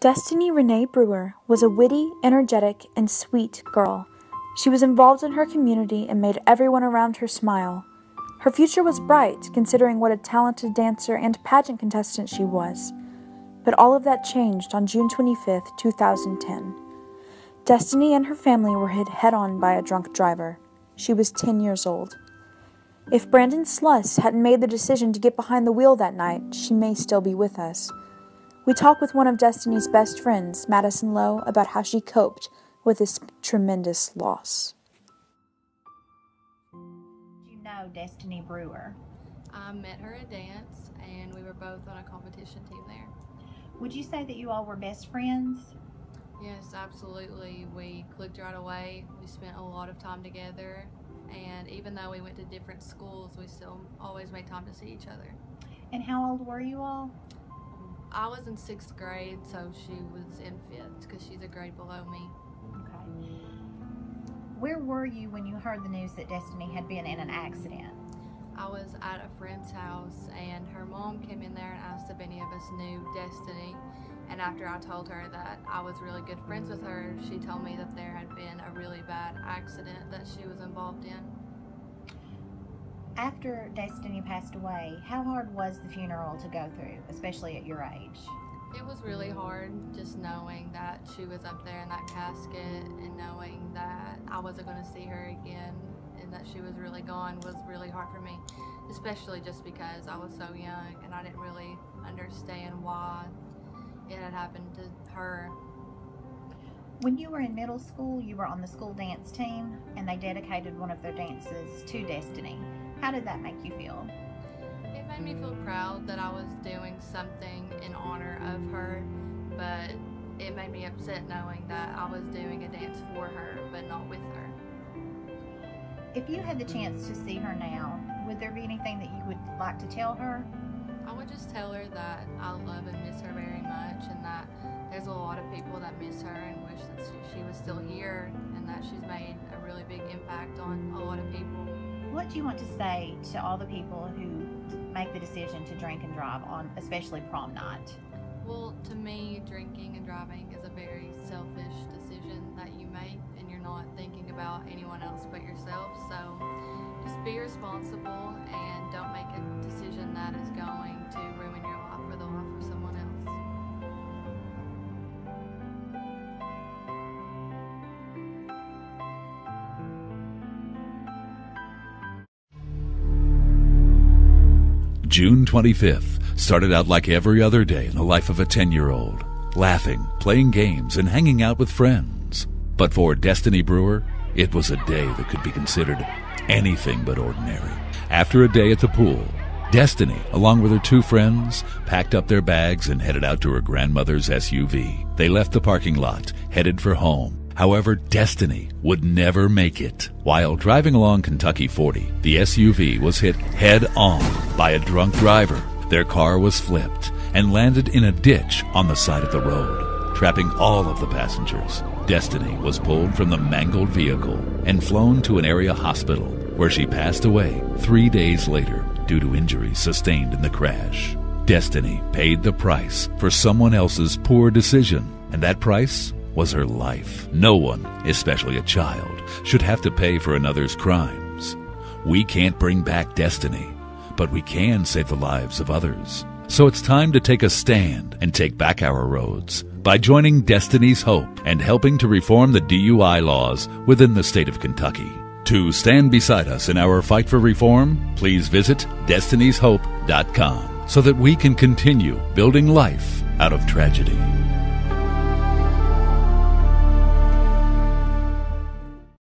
Destiny Renee Brewer was a witty, energetic, and sweet girl. She was involved in her community and made everyone around her smile. Her future was bright, considering what a talented dancer and pageant contestant she was. But all of that changed on June 25, 2010. Destiny and her family were hit head on by a drunk driver. She was 10 years old. If Brandon Sluss hadn't made the decision to get behind the wheel that night, she may still be with us. We talk with one of Destiny's best friends, Madison Lowe, about how she coped with this tremendous loss. You know Destiny Brewer. I met her at dance, and we were both on a competition team there. Would you say that you all were best friends? Yes, absolutely. We clicked right away. We spent a lot of time together, and even though we went to different schools, we still always made time to see each other. And how old were you all? I was in sixth grade, so she was in fifth because she's a grade below me. Okay. Where were you when you heard the news that Destiny had been in an accident? I was at a friend's house, and her mom came in there and asked if any of us knew Destiny. And after I told her that I was really good friends with her, she told me that there had been a really bad accident that she was involved in. After Destiny passed away, how hard was the funeral to go through, especially at your age? It was really hard just knowing that she was up there in that casket and knowing that I wasn't going to see her again and that she was really gone was really hard for me, especially just because I was so young and I didn't really understand why it had happened to her. When you were in middle school, you were on the school dance team and they dedicated one of their dances to Destiny. How did that make you feel? It made me feel proud that I was doing something in honor of her, but it made me upset knowing that I was doing a dance for her, but not with her. If you had the chance to see her now, would there be anything that you would like to tell her? I would just tell her that I love and miss her very much, and that there's a lot of people that miss her and wish that she was still here, and that she's made a really big impact on a lot of people. What do you want to say to all the people who make the decision to drink and drive on, especially prom night? Well, to me, drinking and driving is a very selfish decision that you make, and you're not thinking about anyone else but yourself. So just be responsible and don't make a decision that is going to June 25th started out like every other day in the life of a 10 year old, laughing, playing games, and hanging out with friends. But for Destiny Brewer, it was a day that could be considered anything but ordinary. After a day at the pool, Destiny, along with her two friends, packed up their bags and headed out to her grandmother's SUV. They left the parking lot, headed for home. However, Destiny would never make it. While driving along Kentucky 40, the SUV was hit head on by a drunk driver. Their car was flipped and landed in a ditch on the side of the road, trapping all of the passengers. Destiny was pulled from the mangled vehicle and flown to an area hospital where she passed away three days later due to injuries sustained in the crash. Destiny paid the price for someone else's poor decision, and that price was her life. No one, especially a child, should have to pay for another's crimes. We can't bring back destiny, but we can save the lives of others. So it's time to take a stand and take back our roads by joining Destiny's Hope and helping to reform the DUI laws within the state of Kentucky. To stand beside us in our fight for reform, please visit destiny'shope.com so that we can continue building life out of tragedy.